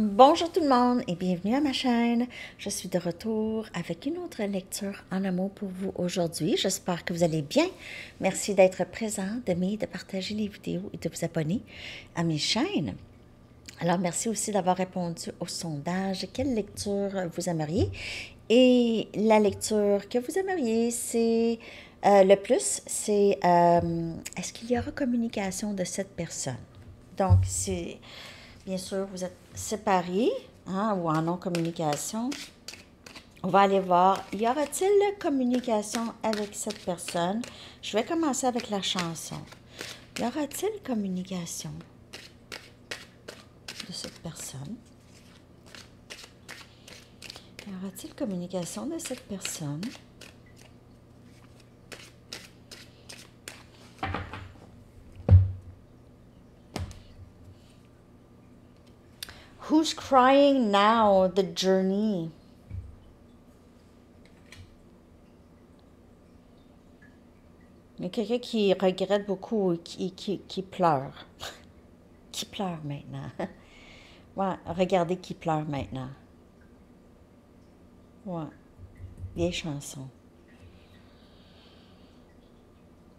Bonjour tout le monde et bienvenue à ma chaîne. Je suis de retour avec une autre lecture en amour pour vous aujourd'hui. J'espère que vous allez bien. Merci d'être présent, d'aimer, de partager les vidéos et de vous abonner à mes chaînes. Alors, merci aussi d'avoir répondu au sondage. Quelle lecture vous aimeriez? Et la lecture que vous aimeriez, c'est euh, le plus, c'est euh, est-ce qu'il y aura communication de cette personne? Donc, c'est bien sûr, vous êtes séparés hein, ou en non-communication. On va aller voir, y aura-t-il communication avec cette personne? Je vais commencer avec la chanson. Y aura-t-il communication de cette personne? Y aura-t-il communication de cette personne? Who's crying now? The journey. A quelqu'un qui regrette beaucoup et qui, pleure. qui pleure maintenant. ouais, regardez qui pleure maintenant. Ouais. Vieille chanson.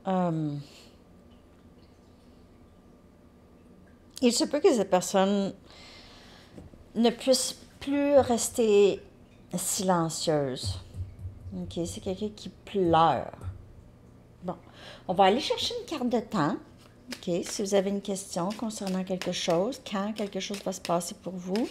Um, il se peut que cette personne ne puisse plus rester silencieuse. OK, c'est quelqu'un qui pleure. Bon, on va aller chercher une carte de temps. OK, si vous avez une question concernant quelque chose, quand quelque chose va se passer pour vous.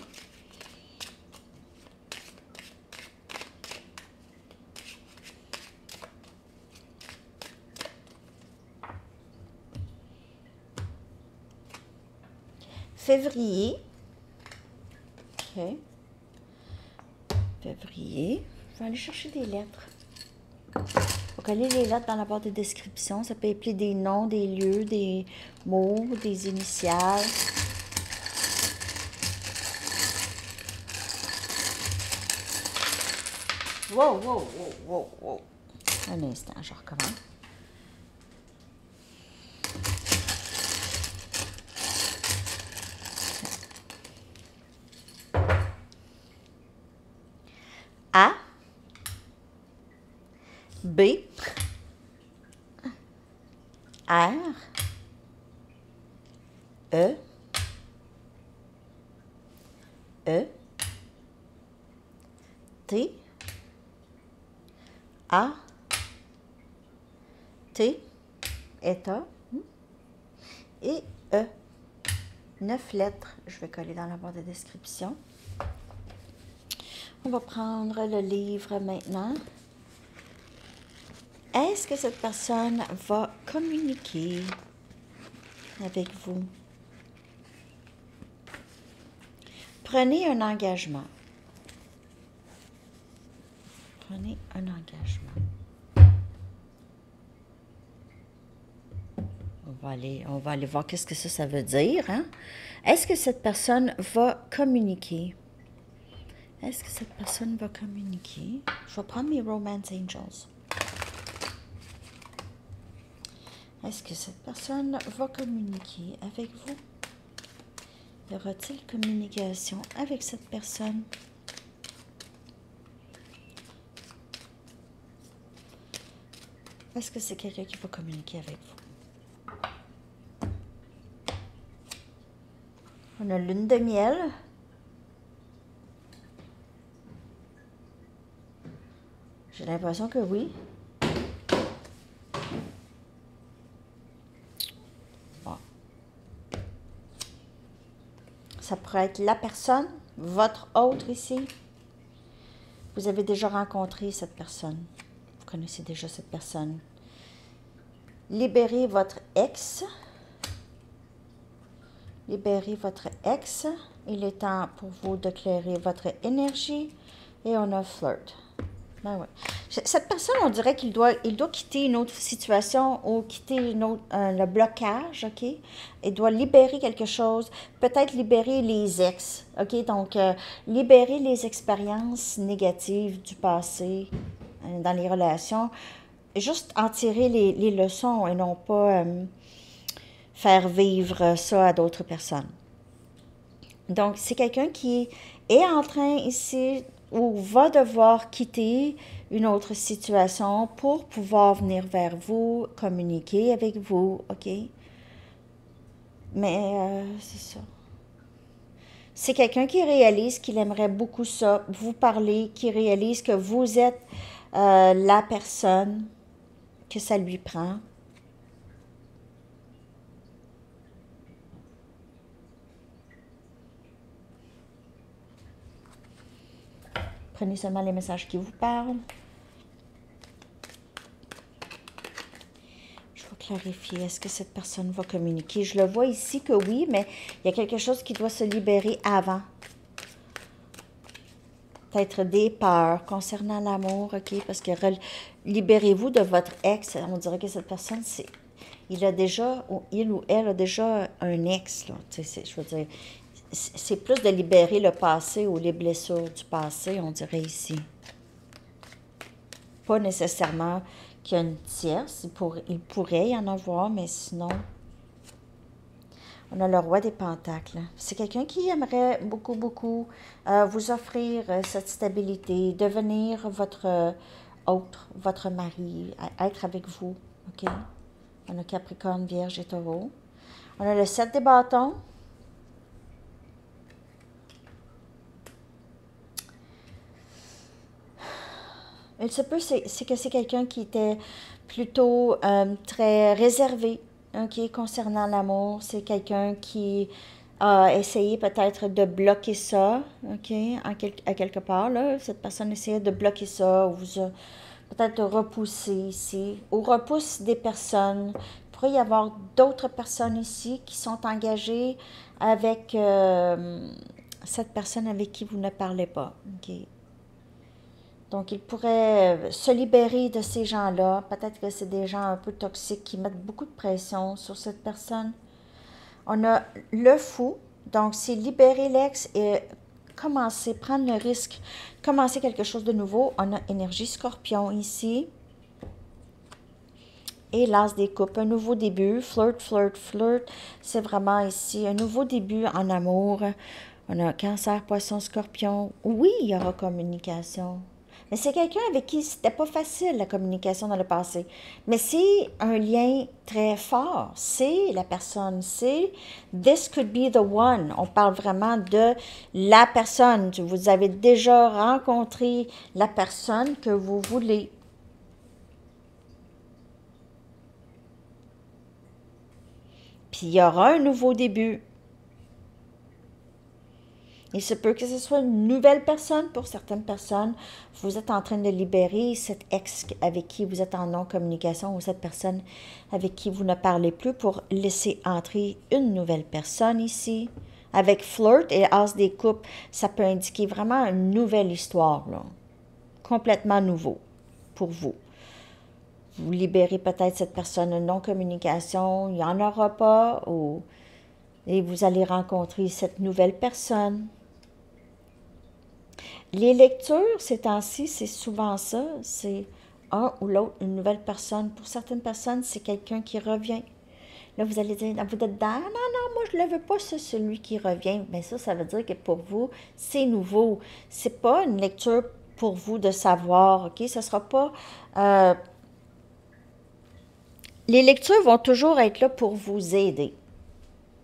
Février, Février. Je vais aller chercher des lettres. Vous coller les lettres dans la barre de description. Ça peut appeler des noms, des lieux, des mots, des initiales. Wow, wow, wow, wow, wow. Un instant, je recommence. A, B, R, E, E, T, A, T, état et E. Neuf lettres, je vais coller dans la barre de description. On va prendre le livre maintenant. Est-ce que cette personne va communiquer avec vous? Prenez un engagement. Prenez un engagement. On va aller, on va aller voir qu'est-ce que ça, ça veut dire. Hein? Est-ce que cette personne va communiquer? Est-ce que cette personne va communiquer? Je vais prendre mes Romance Angels. Est-ce que cette personne va communiquer avec vous? Y aura-t-il communication avec cette personne? Est-ce que c'est quelqu'un qui va communiquer avec vous? On a lune de miel. J'ai l'impression que oui. Ça pourrait être la personne, votre autre ici. Vous avez déjà rencontré cette personne. Vous connaissez déjà cette personne. Libérez votre ex. Libérez votre ex. Il est temps pour vous de clairer votre énergie. Et on a flirt. Ben Cette personne, on dirait qu'il doit, il doit quitter une autre situation ou quitter une autre, euh, le blocage, OK? Il doit libérer quelque chose, peut-être libérer les ex, OK? Donc, euh, libérer les expériences négatives du passé euh, dans les relations, juste en tirer les, les leçons et non pas faire vivre ça à d'autres personnes. Donc, c'est quelqu'un qui est en train ici ou va devoir quitter une autre situation pour pouvoir venir vers vous, communiquer avec vous, OK? Mais euh, c'est ça. C'est quelqu'un qui réalise qu'il aimerait beaucoup ça, vous parler, qui réalise que vous êtes euh, la personne que ça lui prend. Prenez seulement les messages qui vous parlent. Je vais clarifier. Est-ce que cette personne va communiquer? Je le vois ici que oui, mais il y a quelque chose qui doit se libérer avant. Peut-être des peurs concernant l'amour, OK? Parce que libérez-vous de votre ex. On dirait que cette personne, c'est il a déjà, ou il ou elle a déjà un ex, là. Je veux dire, c'est plus de libérer le passé ou les blessures du passé, on dirait ici. Pas nécessairement qu'il y a une tierce, il, pourrait y en avoir, mais sinon, on a le roi des pentacles. C'est quelqu'un qui aimerait beaucoup, beaucoup euh, vous offrir euh, cette stabilité, devenir votre euh, autre, votre mari, être avec vous. On a Capricorne, Vierge et Taureau. On a le 7 des bâtons. Il se peut, c'est que c'est quelqu'un qui était plutôt euh, très réservé ok, concernant l'amour. C'est quelqu'un qui a essayé peut-être de bloquer ça, ok, à quelque part. Là. Cette personne essayait de bloquer ça ou vous a peut-être repoussé ici, ou repousse des personnes. Il pourrait y avoir d'autres personnes ici qui sont engagées avec euh, cette personne avec qui vous ne parlez pas. ok. Donc, il pourrait euh, se libérer de ces gens-là. Peut-être que c'est des gens un peu toxiques qui mettent beaucoup de pression sur cette personne. On a le fou. Donc, c'est libérer l'ex et commencer, prendre le risque, commencer quelque chose de nouveau. On a énergie scorpion ici. Et l'as des coupes, un nouveau début, flirt, flirt, flirt. C'est vraiment ici un nouveau début en amour. On a cancer, poisson, scorpion. Oui, il y aura communication. Mais c'est quelqu'un avec qui c'était pas facile la communication dans le passé. Mais c'est un lien très fort. C'est la personne. C'est this could be the one. On parle vraiment de la personne. Vous avez déjà rencontré la personne que vous voulez. Puis il y aura un nouveau début. Il se peut que ce soit une nouvelle personne pour certaines personnes. Vous êtes en train de libérer cet ex avec qui vous êtes en non-communication ou cette personne avec qui vous ne parlez plus pour laisser entrer une nouvelle personne ici. Avec flirt et as des coupes, ça peut indiquer vraiment une nouvelle histoire, complètement nouveau pour vous. Vous libérez peut-être cette personne de non-communication, il n'y en aura pas, ou, et vous allez rencontrer cette nouvelle personne. Les lectures, ces temps-ci, c'est souvent ça. C'est un ou l'autre, une nouvelle personne. Pour certaines personnes, c'est quelqu'un qui revient. Là, vous allez dire, vous êtes dans, non, non, moi, je ne le veux pas, ça, celui qui revient. Mais ça, ça veut dire que pour vous, c'est nouveau. C'est pas une lecture pour vous de savoir, OK? Ce ne sera pas... Euh, les lectures vont toujours être là pour vous aider.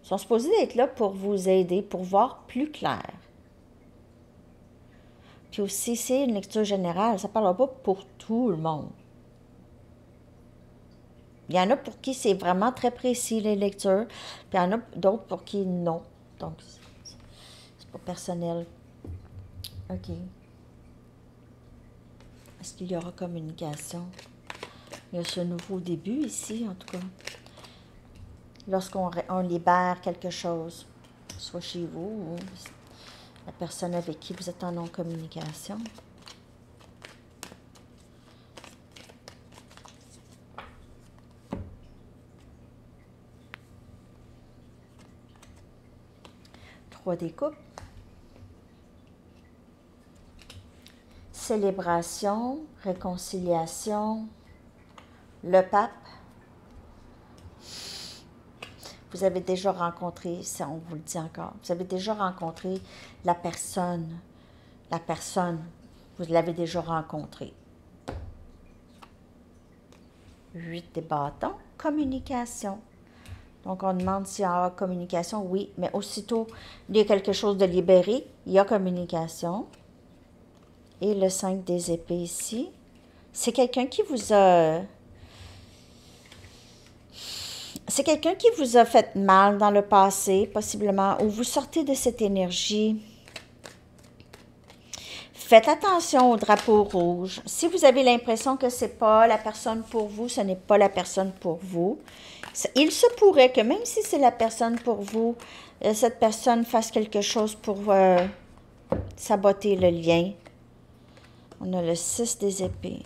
Ils sont supposées être là pour vous aider, pour voir plus clair. Puis aussi, c'est une lecture générale, ça ne parlera pas pour tout le monde. Il y en a pour qui c'est vraiment très précis, les lectures, puis il y en a d'autres pour qui non. Donc, c'est pas personnel. OK. Est-ce qu'il y aura communication? Il y a ce nouveau début ici, en tout cas. Lorsqu'on on libère quelque chose, soit chez vous ou la personne avec qui vous êtes en non-communication. Trois des coupes. Célébration, réconciliation, le pape. Vous avez déjà rencontré, ça on vous le dit encore, vous avez déjà rencontré la personne, la personne, vous l'avez déjà rencontrée. Huit des bâtons, communication. Donc, on demande s'il y a communication. Oui, mais aussitôt il y a quelque chose de libéré, il y a communication. Et le 5 des épées ici, c'est quelqu'un qui vous a... C'est quelqu'un qui vous a fait mal dans le passé, possiblement, ou vous sortez de cette énergie. Faites attention au drapeau rouge. Si vous avez l'impression que ce n'est pas la personne pour vous, ce n'est pas la personne pour vous. Il se pourrait que même si c'est la personne pour vous, euh, cette personne fasse quelque chose pour euh, saboter le lien. On a le 6 des épées.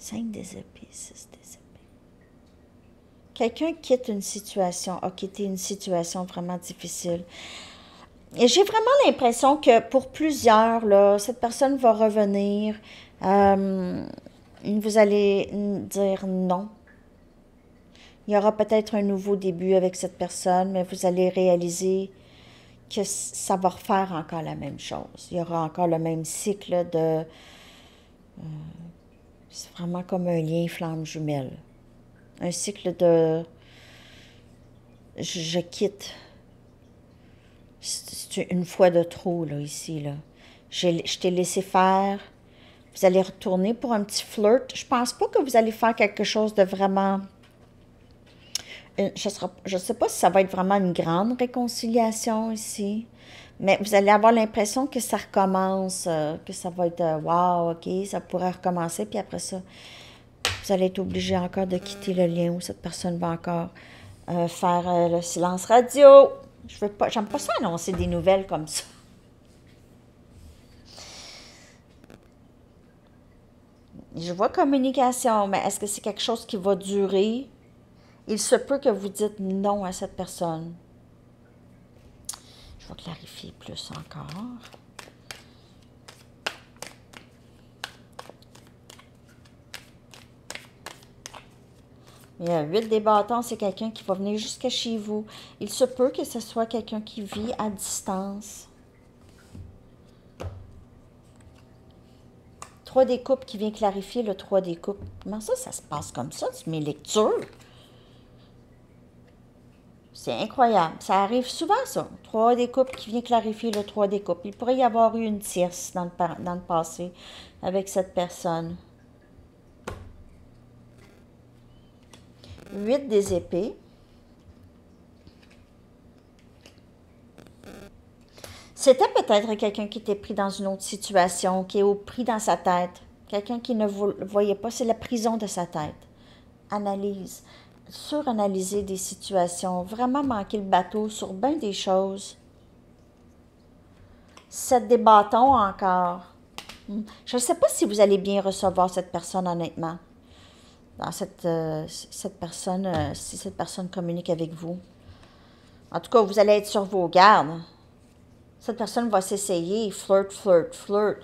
5 des épées, 6 des épées. Quelqu'un quitte une situation, a quitté une situation vraiment difficile. Et j'ai vraiment l'impression que pour plusieurs, là, cette personne va revenir. Euh, vous allez dire non. Il y aura peut-être un nouveau début avec cette personne, mais vous allez réaliser que ça va refaire encore la même chose. Il y aura encore le même cycle de... Euh, c'est vraiment comme un lien flamme jumelle. Un cycle de... Je, quitte. C'est une fois de trop, là, ici, là. Je t'ai laissé faire vous allez retourner pour un petit flirt. Je pense pas que vous allez faire quelque chose de vraiment... Euh, je ne sais pas si ça va être vraiment une grande réconciliation ici, mais vous allez avoir l'impression que ça recommence, euh, que ça va être euh, wow, ok, ça pourrait recommencer, puis après ça, vous allez être obligé encore de quitter le lien où cette personne va encore faire le silence radio. Je veux pas, j'aime pas ça annoncer des nouvelles comme ça. je vois communication, mais est-ce que c'est quelque chose qui va durer? Il se peut que vous dites non à cette personne. Clarifier plus encore. Y a 8 des bâtons, c'est quelqu'un qui va venir jusqu'à chez vous. Il se peut que ce soit quelqu'un qui vit à distance. Trois des coupes qui vient clarifier le trois des coupes. Comment ça, ça se passe comme ça, c'est mes lectures? C'est incroyable. Ça arrive souvent, ça. Trois des coupes qui vient clarifier le trois des coupes. Il pourrait y avoir eu une tierce dans le, passé avec cette personne. Huit des épées. C'était peut-être quelqu'un qui était pris dans une autre situation, qui est pris dans sa tête. Quelqu'un qui ne voyait pas, c'est la prison de sa tête. Analyse, suranalyser des situations, vraiment manquer le bateau sur bien des choses. Sept des bâtons encore. Hmm. Je ne sais pas si vous allez bien recevoir cette personne honnêtement. Dans cette, euh, personne, euh, si cette personne communique avec vous. En tout cas, vous allez être sur vos gardes. Cette personne va s'essayer, flirt, flirt, flirt.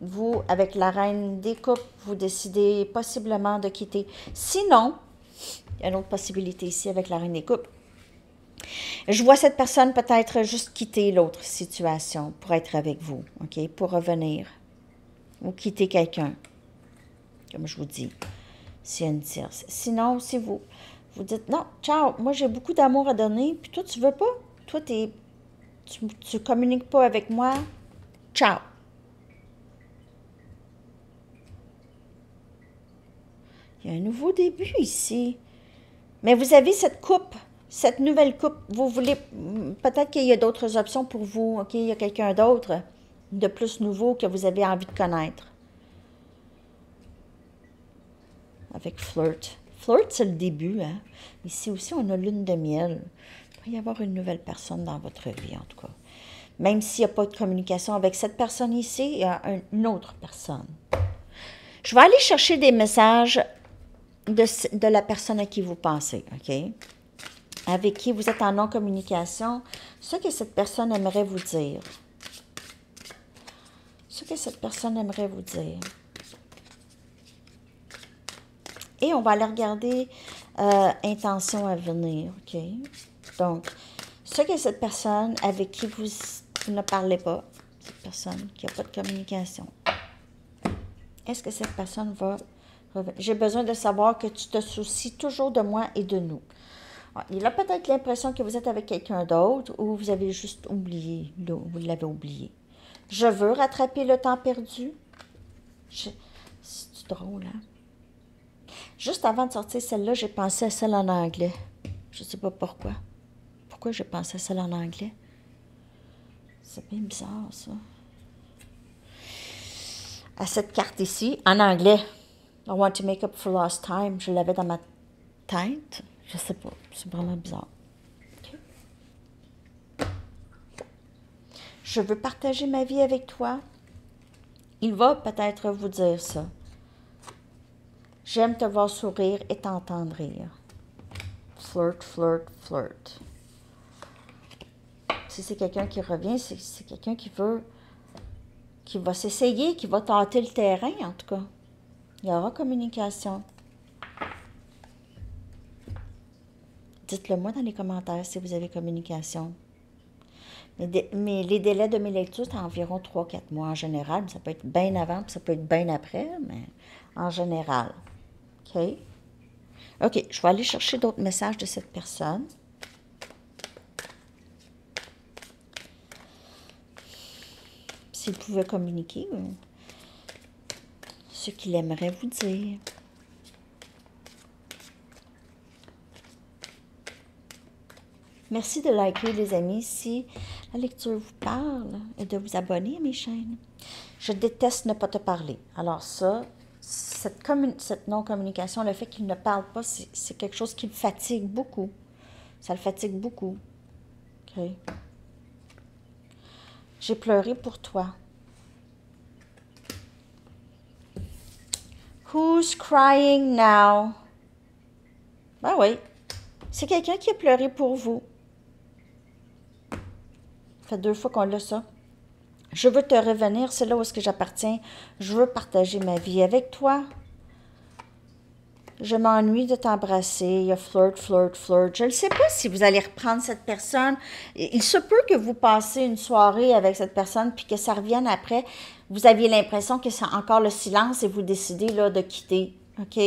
Vous, avec la reine des coupes, vous décidez possiblement de quitter. Sinon, une autre possibilité ici avec la reine des coupes. Je vois cette personne peut-être juste quitter l'autre situation pour être avec vous, OK, pour revenir. Ou quitter quelqu'un, comme je vous dis, c'est une tierce. Sinon, si vous, vous dites, non, ciao, moi j'ai beaucoup d'amour à donner, puis toi tu veux pas, toi tu es tu ne communiques pas avec moi, ciao. Il y a un nouveau début ici. Mais vous avez cette coupe, cette nouvelle coupe. Vous voulez, peut-être qu'il y a d'autres options pour vous. OK, il y a quelqu'un d'autre de plus nouveau que vous avez envie de connaître. Avec flirt. Flirt, c'est le début. Hein? Ici aussi, on a lune de miel va y avoir une nouvelle personne dans votre vie, en tout cas. Même s'il n'y a pas de communication avec cette personne ici, il y a une autre personne. Je vais aller chercher des messages de, la personne à qui vous pensez, OK? Avec qui vous êtes en non-communication, ce que cette personne aimerait vous dire. Ce que cette personne aimerait vous dire. Et on va aller regarder euh, intention à venir, OK? Donc, ce que cette personne avec qui vous, ne parlez pas, cette personne qui n'a pas de communication, est-ce que cette personne va J'ai besoin de savoir que tu te soucies toujours de moi et de nous. Il a peut-être l'impression que vous êtes avec quelqu'un d'autre ou vous avez juste oublié, vous l'avez oublié. Je veux rattraper le temps perdu. C'est drôle, hein? Juste avant de sortir celle-là, j'ai pensé à celle en anglais. Je ne sais pas pourquoi. Pourquoi j'ai pensé à celle en anglais? C'est bien bizarre, ça. À cette carte ici, en anglais. I want to make up for lost time. Je l'avais dans ma tête. Je sais pas. C'est vraiment bizarre. Je veux partager ma vie avec toi. Il va peut-être vous dire ça. J'aime te voir sourire et t'entendre rire. Flirt, flirt, flirt. Si c'est quelqu'un qui revient, c'est quelqu'un qui veut, qui va s'essayer, qui va tenter le terrain, en tout cas. Il y aura communication. Dites-le moi dans les commentaires si vous avez communication. Mais, les délais de mes lectures, c'est environ 3-4 mois en général. Ça peut être bien avant, puis ça peut être bien après, mais en général. OK? OK, je vais aller chercher d'autres messages de cette personne. S'il pouvait communiquer euh, ce qu'il aimerait vous dire. Merci de liker, les amis, si la lecture vous parle et de vous abonner à mes chaînes. Je déteste ne pas te parler. Alors ça, cette, non-communication, le fait qu'il ne parle pas, c'est quelque chose qui le fatigue beaucoup. Ça le fatigue beaucoup. J'ai pleuré pour toi. Who's crying now? Ben oui, c'est quelqu'un qui a pleuré pour vous. Ça fait deux fois qu'on l'a ça. Je veux te revenir, c'est là où est-ce que j'appartiens. Je veux partager ma vie avec toi. Je m'ennuie de t'embrasser. Il y a flirt, flirt, flirt. Je ne sais pas si vous allez reprendre cette personne. Il se peut que vous passez une soirée avec cette personne puis que ça revienne après. Vous aviez l'impression que c'est encore le silence et vous décidez là, de quitter. OK?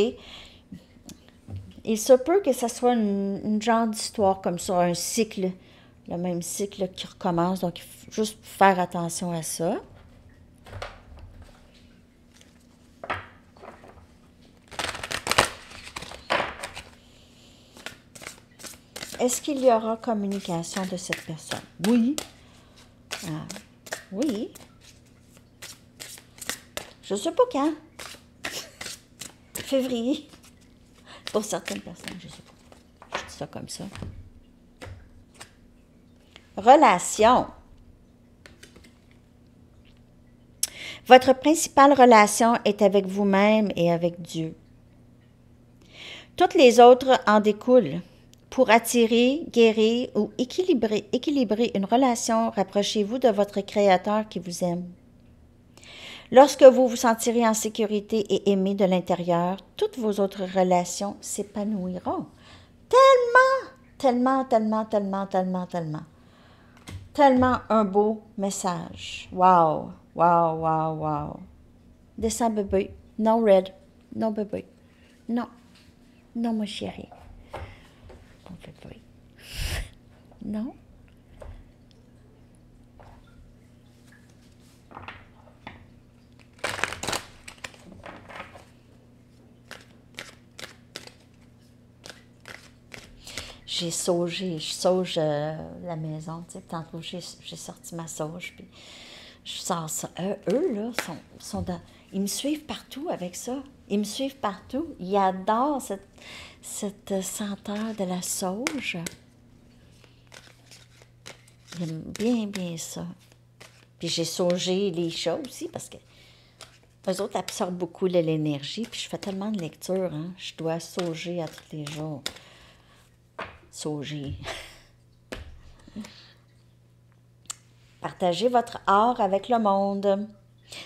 Il se peut que ce soit une, une genre d'histoire comme ça, un cycle le même cycle qui recommence. Donc, il faut juste faire attention à ça. Est-ce qu'il y aura communication de cette personne? Oui. Ah, oui. Je ne sais pas quand. Février. Pour certaines personnes, je ne sais pas. Je dis ça comme ça. Relation. Votre principale relation est avec vous-même et avec Dieu. Toutes les autres en découlent. Pour attirer, guérir ou équilibrer, équilibrer une relation, rapprochez-vous de votre Créateur qui vous aime. Lorsque vous vous sentirez en sécurité et aimé de l'intérieur, toutes vos autres relations s'épanouiront. Tellement, tellement, tellement, tellement, tellement, tellement tellement un beau message. Wow, wow, wow, wow. Descends, bébé. Non, Red. Non, bébé. Non. Non. Mon bébé. Non. J'ai saugé, je sauge euh, la maison, tu sais, tantôt j'ai, sorti ma sauge, puis je sors ça. Euh, eux, là, ils me suivent partout avec ça. Ils me suivent partout. Ils adorent cette, cette senteur de la sauge. Ils aiment bien, bien ça. Puis j'ai saugé les chats aussi parce que eux autres absorbent beaucoup l'énergie. Puis je fais tellement de lecture, hein. Je dois sauger à tous les jours. Partagez votre art avec le monde.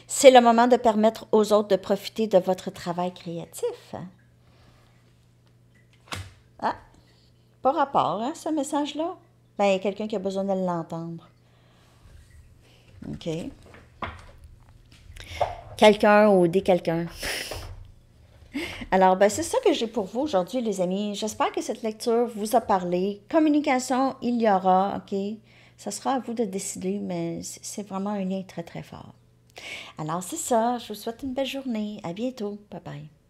C'est le moment de permettre aux autres de profiter de votre travail créatif. Ah, pas rapport, hein, ce message-là? Ben, il y a quelqu'un qui a besoin de l'entendre. OK. Quelqu'un ou des quelqu'un. Alors, ben, c'est ça que j'ai pour vous aujourd'hui, les amis. J'espère que cette lecture vous a parlé. Communication, il y aura, OK? Ça sera à vous de décider, mais c'est vraiment un lien très, très fort. Alors, c'est ça. Je vous souhaite une belle journée. À bientôt. Bye bye.